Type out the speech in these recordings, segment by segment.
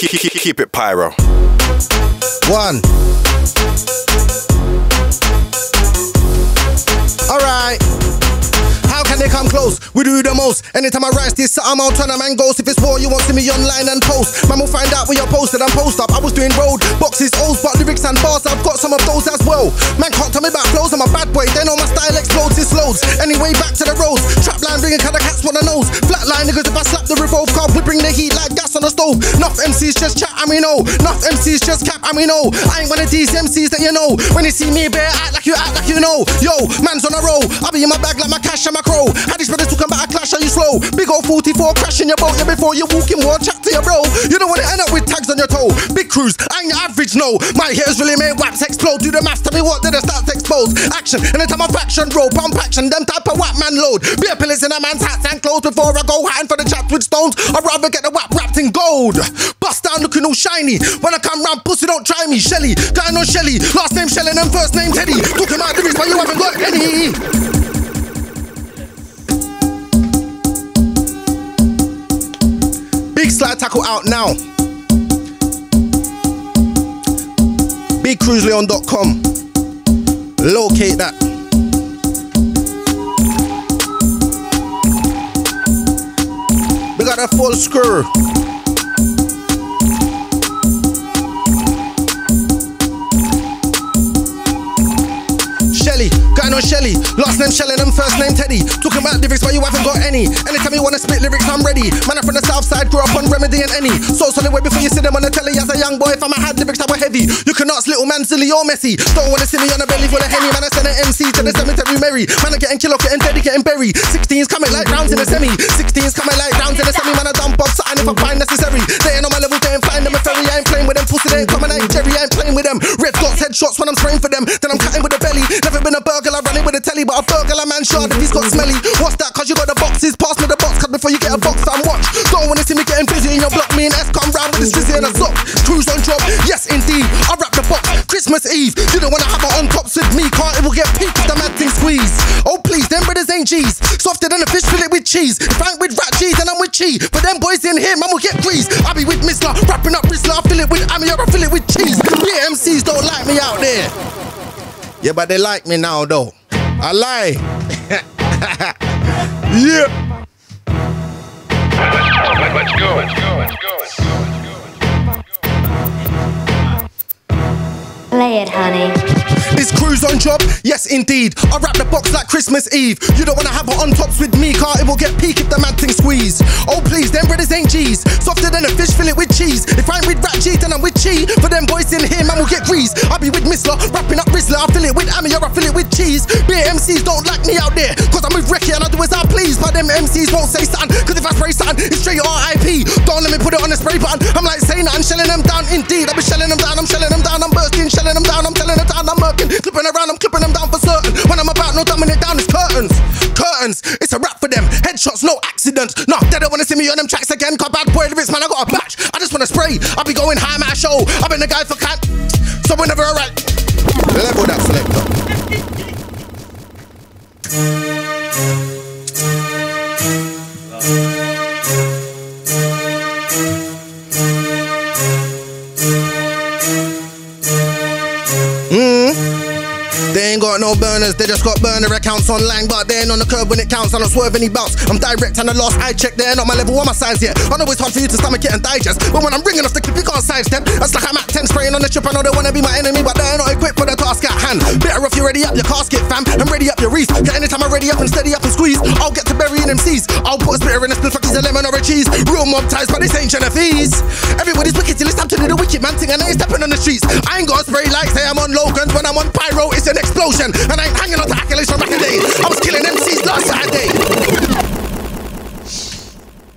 keep, keep, keep it pyro. One. Alright. How can they come close? We do the most. Anytime I rise this, I'm out on a man goes. If it's war, you won't see me online and post. Man will find out where you're posted and post up. I was doing road boxes, O's, but lyrics and bars. I've got some of those as well. Man can't tell me about flows. I'm a bad boy. They know my style explodes. It's loads. Anyway, back to the roads. Trap line ringing, cut the cats want the nose. Flat line niggas. If I slap the revolve car, we bring the heat like gas on the stove. Enough MCs just chat, I mean no. Enough MCs just cap, I mean no. I ain't one of these MCs that you know. When you see me bare, act like you act like you know. Yo, man's on a roll. I'll be in my bag like my cash and my crow. How these brothers talking about a clash, on you slow? Big old 44 crashing your boat, yeah, before you walk in war, chat to your bro. You don't wanna end up with tags on your toe. Big Kruz, I ain't average, no. My hitters really make waps explode. Do the maths, tell me what did I start to expose? Action, anytime I faction roll, pump action, them type of whap man load. Beer pillars in a man's hats and clothes before I go hiding for the chat with stones. I'd rather get the whap wrapped in gold. Bust down looking all shiny. When I come round, pussy don't try me. Shelly, going on Shelly. Last name Shelly and first name Teddy. Talking about lyrics, but you haven't got any. Tackle out now. BigCruiseLeon.com. Locate that. We got a full screw. Shelly. Last name Shelly and first name Teddy. Talking about lyrics, but you haven't got any. Anytime you wanna spit lyrics, I'm ready. Man, I'm from the south side, grew up on Remedy and any. So solid way before you see them on the telly as a young boy. If I'm a had lyrics that were heavy, you can ask little man silly or messy. Don't wanna see me on a belly full of henny. Man, I send an MC to the cemetery Mary. Man, I'm getting killed, getting Teddy, getting buried. 16's coming like rounds in a semi. 16's coming like rounds in a semi. Man, I dump off something if I find necessary. They ain't on my level, they ain't flying them a ferry. I ain't playing with them. Pussy, they ain't coming, I ain't Jerry. I ain't playing with them. Red dots, headshots when I'm spraying for them. Then I'm cutting with a burglar, running with a telly, but a burglar man shot if he's got smelly. What's that? Cause you got the boxes. Pass me the box, cause before you get a box, I'm watch. Don't wanna see me getting busy in your block. Me and S come round with this fizzy and a sock. Kruz on drop, yes indeed. I wrap the box. Christmas Eve, you don't wanna have it on tops with me. Can't it will get peaked if the mad thing squeeze. Oh please, them brothers ain't G's. Softer than a fish, fill it with cheese. If I ain't with rat cheese, then I'm with cheese. But them boys in here, man will get grease. I be with Missler, wrapping up Rizzler. I fill it with Ami or I fill it with cheese. Yeah, MCs don't like me out there. Yeah, but they like me now though. I lie. yeah. Let's go. Let's go. Let's go. Let's go. Play it, honey. Is Kruz on job? Yes, indeed. I wrap the box like Christmas Eve. You don't wanna have it on tops with me, car it will get peak if the mad thing squeeze. Oh please, them brothers ain't G's. Softer than a fish, fill it with cheese. If I ain't with rat cheese, then I'm with cheese. For them boys in here, man will get grease. I'll be with Missler, wrapping up Rizzler. I fill it with Ami or I fill it with cheese. Beer MCs don't like me out there, cause I'm with Ricky and I do as I please. But them MCs won't say something, cause if I spray something, it's straight RIP. Don't let me put it on the spray button. I'm like saying that I'm shelling them down, indeed. I be shelling them down, I'm shelling them down, I'm bursting, shelling them down, I'm telling the town I'm murking. Clipping around, I'm clipping them down for certain. When I'm about no dumbing it down, it's curtains. Curtains, it's a rap for them. Headshots, no accidents. No, they don't wanna see me on them tracks again. Cause bad boy lyrics, man, I got a batch. I just wanna spray. I be going high a show. I've been the guy for cat. So whenever I write, level that selector. They ain't got no burners, they just got burner accounts online, but they ain't on the curb when it counts. I don't swerve any bounce. I'm direct and the last I check, they're not my level or my size yet. I know it's hard for you to stomach it and digest, but when I'm ringing off the clip, you can't sidestep. That's like I'm at 10 spraying on the chip. I know they wanna be my enemy, but they're not equipped for the task at hand. Better off you ready up your casket, fam, and ready up your wreath. Get anytime I ready up and steady up and squeeze, I'll get to burying MCs. I'll put a spitter in a split, fuck a lemon or a cheese. Real mob ties, but this ain't Genovese. Everybody's wicked till it's time to do the wicked man thing, and I ain't stepping on the streets. I ain't got a spray like say I'm on Logan's when I'm on pyro, it's an explosion. And I ain't hanging on to accolades from back in the day. I was killing MCs last Saturday.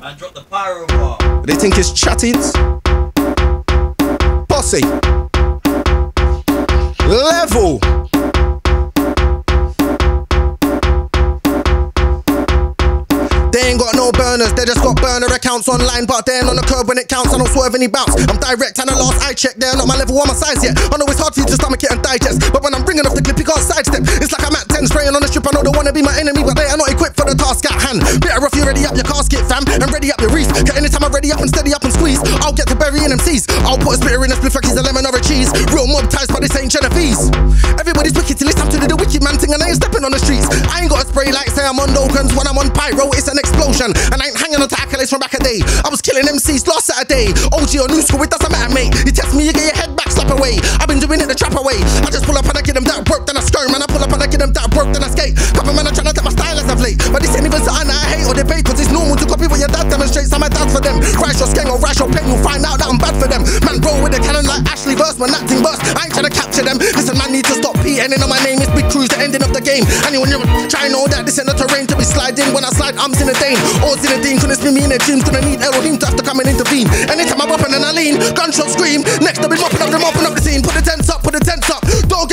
Man, drop the pyro bar. They think it's chattings. Posse. Level. They ain't got no burners, they just got burner accounts online, but they ain't on the curb when it counts. I don't swerve any bounce. I'm direct and the last I check, they're not my level or my size yet. I know it's hard for you to stomach it and digest, but when I'm bringing off the clip, you can't sidestep. It's like I'm at 10 spraying on the strip. I know they wanna be my enemy, but they are not equipped the task at hand. Better you ready up your casket, fam, and ready up your reef. Cause anytime I'm ready up and steady up and squeeze, I'll get to burying MCs. I'll put a spitter in a split like he's a lemon or a cheese. Real mob ties, but this ain't Genovese. Everybody's wicked till it's time to do the wicked man thing, and I ain't stepping on the streets. I ain't got a spray like say I'm on Dokens when I'm on pyro, it's an explosion. And I ain't hanging on to accolades from back a day. I was killing MCs last Saturday. OG or new school, it doesn't matter, mate. You test me, you get your head back, slap away. I've been doing it the trap away. I just pull up and I get them that work, then I skirm, and I pull up and I get them that work, then I skate. Couple man, I'm trying to take my style as of late. But this ain't even something I hate or debate, cause it's normal to copy what your dad demonstrates. I'm a dad for them. Crash your skeng or rash your pen, you'll find out that I'm bad for them. Man, roll with a cannon like Ashley Burst, when acting burst. I ain't trying to capture them. Listen, man, need to stop P. And my name is Big Kruz, the ending of the game. Anyone you try know that this ain't the terrain to be sliding. When I slide, I'm in a Dane. Or in a Dean, couldn't spin me in a gym. Gonna need Elohim to have to come and intervene. Anytime I weapon and I lean, gunshot scream. Next, I'll be mopping up, the mopping up the scene. Put the tents up, put the tents up.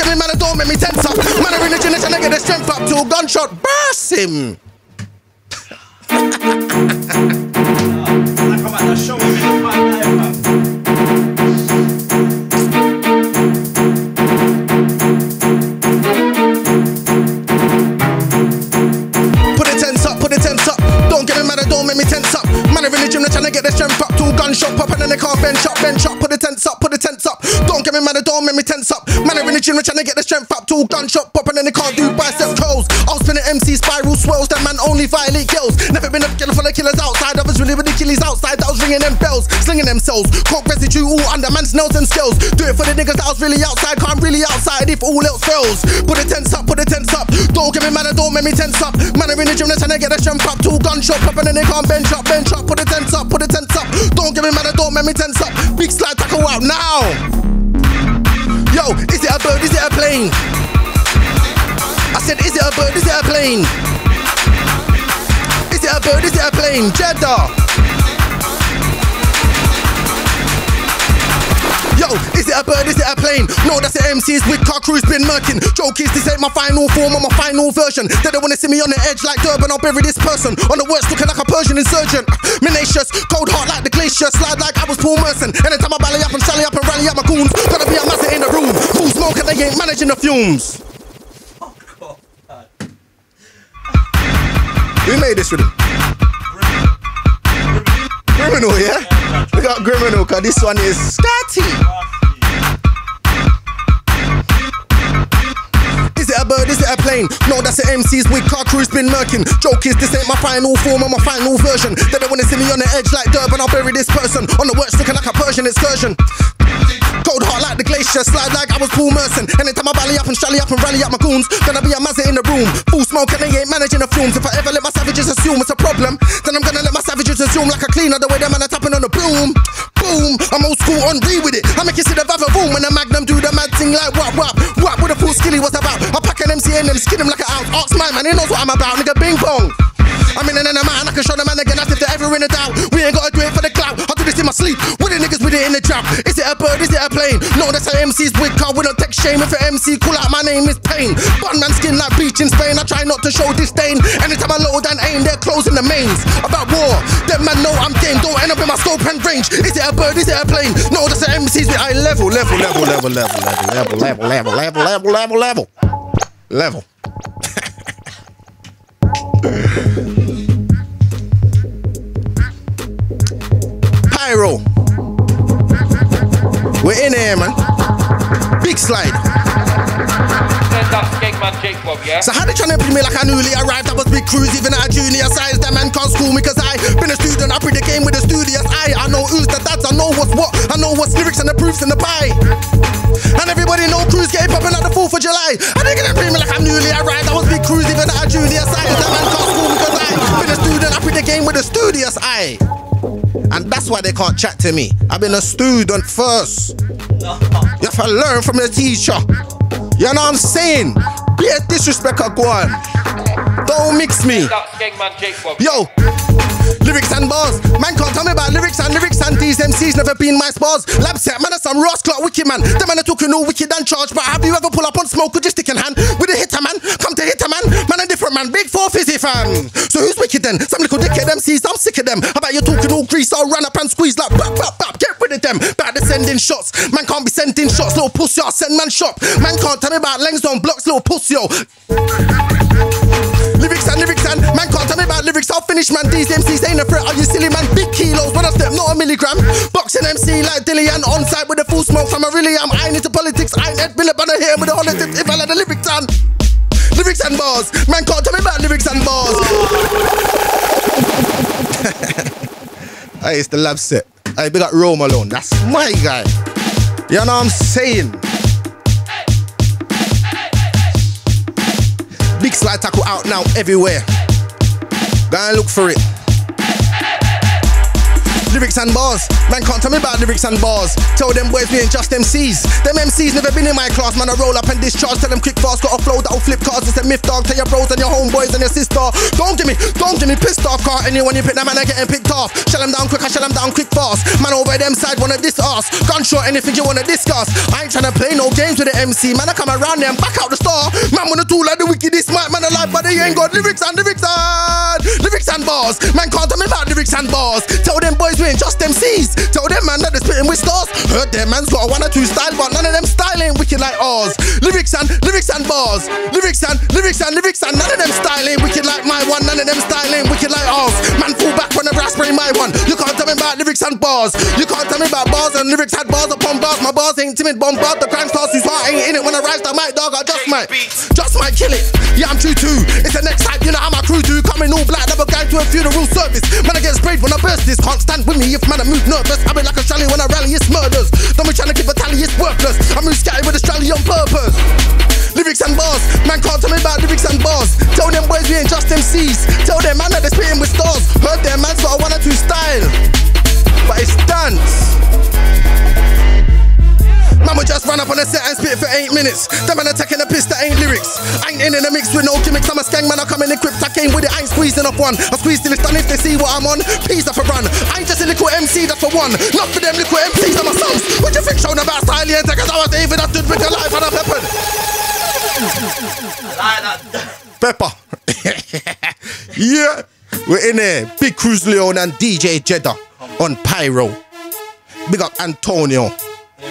Get me man, don't make me tense up. Man, are in the to get the strength up. Till gunshot burst him. I come out the show Man, they're trying to get the strength up. Two gunshot popping and they can't do bicep curls. I'll spin an MC spiral swirls. That man only violate girls. Never been a killer for the killers outside. Others really with the killies outside. That was ringing them bells, slinging themselves. Coke residue all under man's nails and scales. Do it for the niggas that was really outside. Can't really outside if all else fails. Put the tents up, put the tents up. Don't get me mad, don't make me tense up. Man, are in the gym, they're trying to get the strength up. Two gunshot pop and they can't bench up, bench up. Put the tents up, put the tents up. Don't get me mad, don't make me tense Is it a bird? Is it a plane? Jedah. Yo, is it a bird? Is it a plane? No, that's the MC's with car crew's been murking. Joke is this ain't my final form or my final version. They don't wanna see me on the edge like Durban. I'll bury this person on the worst looking like a Persian insurgent. Menacious, cold heart like the glacier, slide like I was Paul Merson. Anytime I bally up and sally up and rally up my goons, gotta be a master in the room. Full smoke and they ain't managing the fumes. Who made this rhythm? Criminal, yeah? We got criminal, cause this one is scatty. Is it a bird? Is it a plane? No, that's the MC's with car crew's been murking. Joke is this ain't my final form or my final version. They don't wanna see me on the edge like Durban. I'll bury this person on the worst looking like a Persian excursion. Cold heart like the glacier, slide like I was Paul Merson. Anytime I bally up and shally up and rally up my goons, gonna be a mazza in the room. Full smoke and they ain't managing the fumes. If I ever let my savages assume it's a problem, then I'm gonna let my savages assume like a cleaner the way them man are tapping on the broom. Boom, I'm old school on re with it. I make you see the vava boom when the magnum do the mad thing like wap wap. Wap with a full skilly was about. I pack an MC and then skin him like an ounce. Ask my man, he knows what I'm about, nigga bing bong. I'm in and a man, I can show the man again sleep. With the niggas with it in the trap. Is it a bird? Is it a plane? No, that's an MC's wig car. We don't take shame if an MC call out my name is pain. Bun man skin like beach in Spain. I try not to show disdain. Anytime I load and aim, they're closing the mains. About war, them man know I'm game. Don't end up in my scope and range. Is it a bird? Is it a plane? No, that's an MC's with I level, level, level, level, level, level, level, level, level, level, level, level, level. Pyro. We're in here, man. Big slide. Stand up, Skankman Jake Bob, yeah? So how they tryna be me like I newly arrived? I was big Kruz even at a junior size. That man can't school me cause I been a student. I play the game with the studious eye. I know who's the dads, I know what's what. I know what's lyrics and the proofs in the pie. And everybody know Kruz game popping at the 4th of July. I think gonna be me like I'm newly arrived. I was big Kruz even at a junior size. That man can't school me cause I been a student. I play the game with the studious eye. And that's why they can't chat to me. I've been a student first. You have to learn from the teacher. You know what I'm saying? Be a disrespect, go on. Don't mix me. Stand up, Skankman Jake Bob. Yo, Lyrics and bars. Man can't tell me about lyrics and lyrics and these MCs never been my spars. Lab set, man, are some Ross Clark wicked man. The man are talking all wicked and charged. But have you ever pull up on smoke with your stick in hand? With a hitter man, come to hitter man. Man, a different man, big four fizzy fan. So who's wicked then? Some little dickhead MCs, I'm sick of them. How about you talking all grease? I'll run up and squeeze like bap, bap, bap. Get rid of them. Back to sending shots. Man can't be sending shots, little pussy. I'll send man shop. Man can't tell me about lengths on blocks, little pussy. yo. Finish, man. These MCs ain't a threat. Are you silly, man? Big kilos when I step, not a milligram. Boxing MC like Dillian on site with a full smoke from a really am. I ain't into politics. I ain't Ed but I hear with the politics. If I let the lyrics on. Lyrics and bars. Man can't tell me about lyrics and bars. hey, it's the lab set. Hey, big up Rome alone. That's my guy. You know what I'm saying? Big slide tackle out now everywhere. Go and look for it. Lyrics and bars, man can't tell me about lyrics and bars. Tell them boys we ain't just MCs. Them MCs never been in my class, man. I roll up and discharge. Tell them quick fast, got a flow that'll flip cars. It's a myth dog. Tell your bros and your homeboys and your sister. Don't give me, don't give me pissed off car. Anyone you pick that man, I getting picked off. Shell them down quick, I shell them down quick fast. Man over them side wanna diss us. Gunshot, anything you wanna discuss. I ain't tryna play no games with the MC. Man, I come around there and back out the star. Man wanna do like the wickedest mic, man alive, but they ain't got lyrics and lyrics and lyrics and bars. Man can't tell me about lyrics and bars. Tell them boys ain't just MCs. Tell them man that they're spitting with stars. Heard them man's got a one or two style, but none of them style ain't wicked like ours. Lyrics and lyrics and bars. Lyrics and lyrics and lyrics and none of them style ain't wicked like my one. None of them style ain't wicked like ours. Man fall back when the my one. You can't tell me about lyrics and bars. You can't tell me about bars and lyrics had bars upon bars. My bars ain't timid, bomb bombard the crime stars whose heart ain't in it. When I rise, I mic dog, I just might, just might kill it. Yeah, I'm true too. It's the next type, you know how my crew do. Coming all black, never guy to a funeral service. Man, I get sprayed when I burst this. Can't stand with me if man I move nervous. I be like a shally when I rally, it's murders. Don't be trying to give a tally, it's worthless. I'm move scatty with a strally on purpose. Lyrics and bars, man can't tell me about lyrics and bars. Tell them boys we ain't just MCs. Tell them man that they're spitting with stars. Heard them man's got a up on a set and spit for eight minutes. The man attacking a piss that ain't lyrics. I ain't in in a mix with no gimmicks. I'm a skang man, I come in equipped. I came with it, I ain't squeezing off one. I squeeze till it's done if they see what I'm on. Peace off a run. I ain't just a little MC, that's for one. Not for them little MCs, I'm my sons. What you think shown about style and Cause I was David, I stood with your life and I peppered. Pepper. yeah. We're in there. Big Kruz Leone and DJ Jedah on Pyro. Big up Antonio.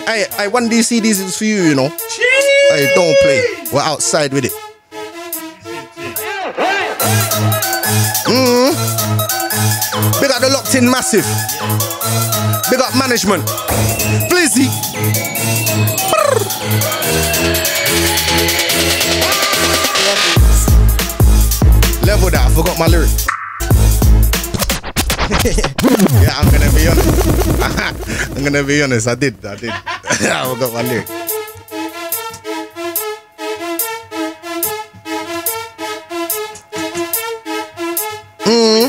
Hey, I one these CDs is for you, you know. I don't play. We're outside with it. Mm. Big up the locked in massive. Big up management. Blizzy. Level that, I forgot my lyric. Yeah, I'm gonna be honest. I'm gonna be honest. I did. I did. I got one lyric. Man mm.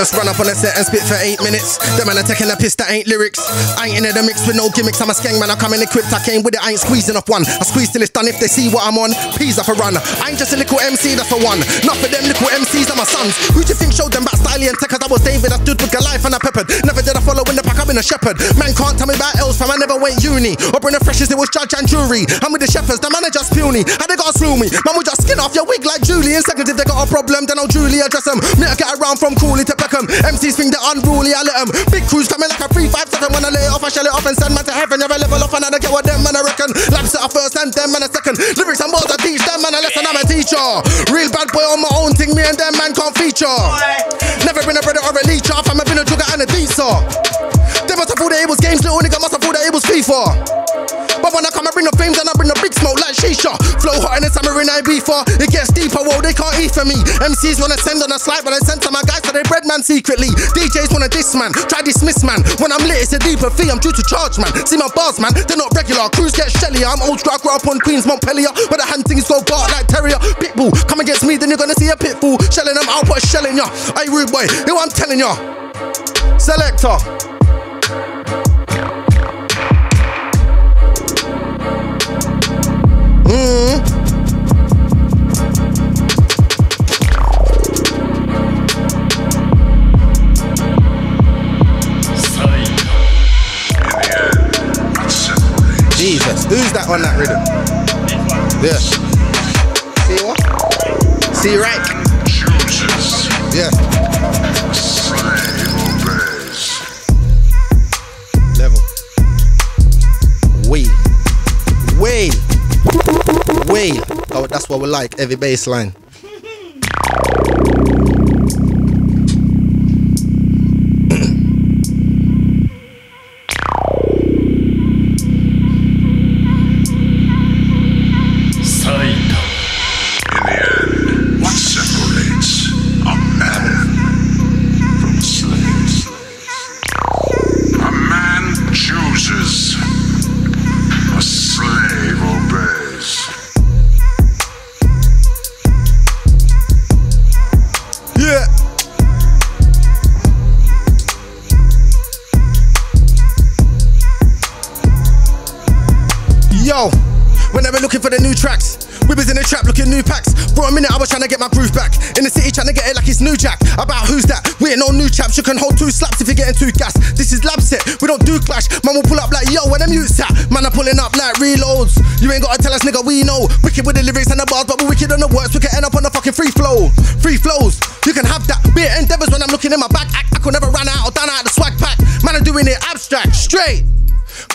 Just run up on a set and spit for eight minutes. The man are taking a piss that ain't lyrics. I ain't in the mix with no gimmicks. I'm a skeng man. I come in equipped. I came with it. I ain't squeezing off one. I squeeze till it's done. If they see what I'm on, peas off a run. I ain't just a little MC. That's for one. Not for them little MCs. I'm my sons. Who do you think showed them about style and tech? Cause I was David. I stood with Goliath and I peppered. Never did I follow in the pack. I've been a shepherd. Man can't tell me about else. Fam. I never went uni. Or bring the freshest. It was judge and jury. I'm with the shepherds. The man are just puny. How they gotta slew me? Man will just skin off your wig like Julie. In seconds if they got a problem, then I'll Julie address them. Me I get around from Cooley to Peckham. MCs think they're unruly. I let them. Big Kruz coming like a 357. When I lay it off, I shell it off and send man to heaven. A level off and I don't get what them man I reckon. Lab set up first and them man a second. Lyrics and balls I teach them man a lesson. I'm a teacher. Real bad boy on my own thing. Me and them man can't feature. Never been a brother or a leecher. Fam, I've been a jugger and a deezer. They must have thought that it was games. Little nigga must have thought that it was FIFA. But when I come, I bring the flames and I bring the big smoke shisha. Flow hot in the summer in Ibiza. It gets deeper, whoa, they can't eat for me. MCs wanna send on a slide, but I send to my guys, so they bread man secretly. DJs wanna diss man, try dismiss man. When I'm lit, it's a deeper fee, I'm due to charge man. See my bars, man, they're not regular. Crews get shellier, I'm old I grew up on Queens, Montpellier. Where the hand things go bark like terrier. Pitbull, come against me, then you're gonna see a pitbull. Shelling them out, put a shell in ya. Hey, rude boy, what I'm telling ya. Selector. Mm. Jesus, who's that on that rhythm? Yeah. See what? See right? Yeah. What we like. Every bass line. Trying to get my groove back. In the city, trying to get it like it's new jack. About who's that? We ain't no new chaps. You can hold two slaps if you're getting too gas. This is lab set. We don't do clash. Man will pull up like yo, when them mutes at. Man are pulling up like reloads. You ain't gotta tell us, nigga, we know. Wicked with the lyrics and the bars, but we're wicked on the words. We can end up on the fucking free flow. Free flows. You can have that. Be it endeavors when I'm looking in my back. I, I could never run out or down out of the swag pack. Man, I'm doing it abstract, straight.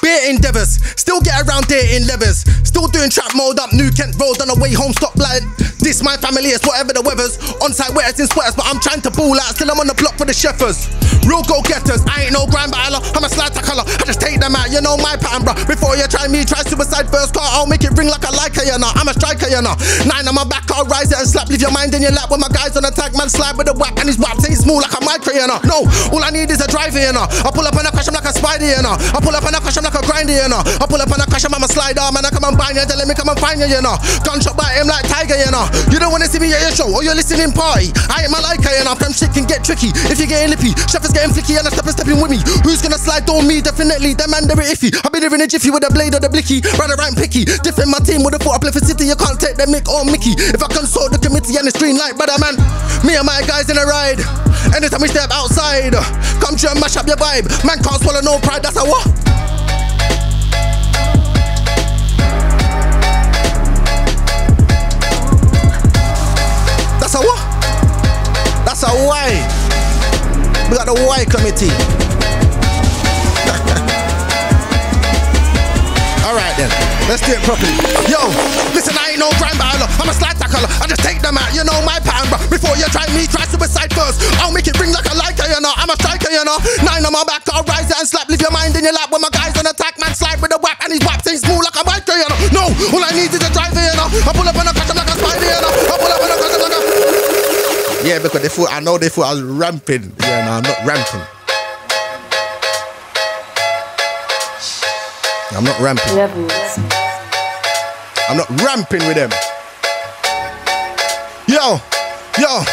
Beer endeavors, still get around there in levers. Still doing trap mode up New Kent Road on the way home. Stop like this, my family is whatever the weather's. On site wetters in sweaters, but I'm trying to ball out. Still, I'm on the block for the chefers. Real go getters, I ain't no grind battler. I'm a slide tackler. I just take them out, you know my pattern, bruh. Before you try me, try suicide first car. I'll make it ring like a like you know. I'm a striker, you know. Nine on my back, I'll rise it and slap. Leave your mind in your lap when my guys on attack. Man, slide with the whack and his whap. Say small like a micro, you know. No, all I need is a driver, you know. I pull up and I crash him like a spider, you know. I pull up and I crash him like a grinder, you know. I pull up and I crash I'm a slider, man. I come and bind you, tell me come and find you, you know. Gunshot by him like tiger, you know. You don't wanna see me at your show or you're listening party. I ain't my liker, you know. Them shit can get tricky if you're getting lippy. Chef is getting flicky and I step and stepping with me. Who's gonna slide on me? Definitely, that man, they're iffy. I've been in a jiffy with a blade or the blicky. Rather right picky. Different my team with a foot up for city. You can't take the mick or Mickey. If I consult the committee and the stream like brother man. Me and my guys in a ride. Anytime we step outside, come through and mash up your vibe. Man can't swallow no pride, that's a what? Committee. Alright then, let's do it properly. Yo, listen, I ain't no grind battler. I'm a slide tackler. I just take them out, you know my pattern, bro. Before you try me, try suicide first. I'll make it ring like a lighter, you know. I'm a striker, you know. Nine on my back, I'll rise and slap. Leave your mind in your lap when my guys on attack, man. Slide with a whack and his whack ain't smooth like a biker, you know. No, all I need is a driver, you know. I pull up and I catch him like a spider, you know. I pull up and I catch him like a. Yeah, because they thought I know they thought I was ramping. Yeah, no, I'm not ramping. I'm not ramping. Rebels. I'm not ramping with them. Yo, yo.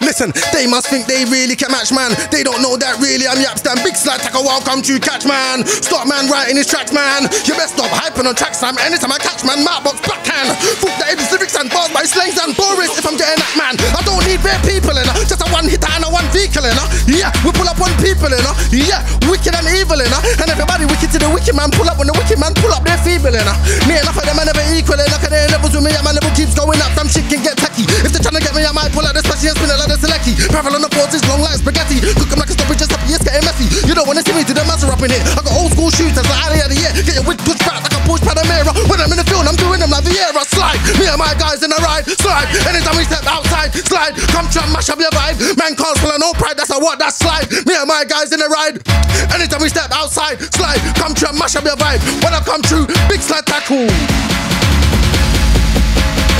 Listen, they must think they really can match, man. They don't know that really I'm Yapstan. Big slide tackle, welcome to catch, man. Stop, man, writing his tracks, man. You best stop hyping on tracks, man. Anytime I catch, man, Markbox backhand. Fuck the Eddie's lyrics and bars by slangs and Boris if I'm getting that, man. I don't need bare people, in uh. Just a one hitter and a one vehicle, in uh. Yeah, we pull up on people, in uh. Yeah, wicked and evil, in And everybody wicked wicked man. Pull up when the wicked man pull up, they're feeble, in Me and enough of them, I never equal, Look at their levels with me, yeah, my level keeps going up. Some shit can get tacky. If they're trying to get me, I might pull out the special and spin it like the selecty. Travel on the boards is long like spaghetti. Cook 'em like a stoppage, just happy, it's getting messy. You don't wanna see me do the master up in here. I got old school shooters like Ali of the year. Get your wig pushed back like a push Panamera. When I'm in the field, I'm doing them like Vieira. Slide, me and my guys in the ride. Slide, anytime we step outside. Slide, come try and mash up your vibe. Man can't swallow no pride, that's a what, that's slide. Me and my guys in the ride. Anytime we step outside. Slide, come try and mash up your vibe. When I come through, big slide tackle.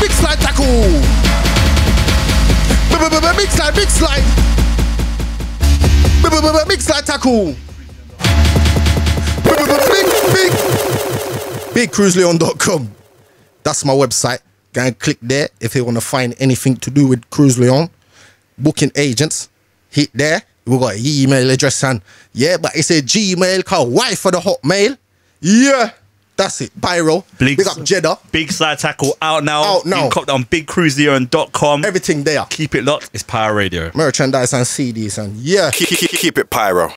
Big slide tackle. Big slide, big slide. Big slide tackle. Big, big. BigCruiseLeon.com. That's my website. Go and click there if you want to find anything to do with Kruz Leone. Booking agents. Hit there. We got an email address and yeah, but it's a Gmail called Y for the Hotmail. Yeah. That's it. Pyro. Big- Big up Jedah. Big slide tackle out now. Out now. You can cop that on bigcruiseon.com. Everything there. Keep it locked. It's Pyro Radio. Merchandise and CDs and yeah. Keep, keep, keep it pyro.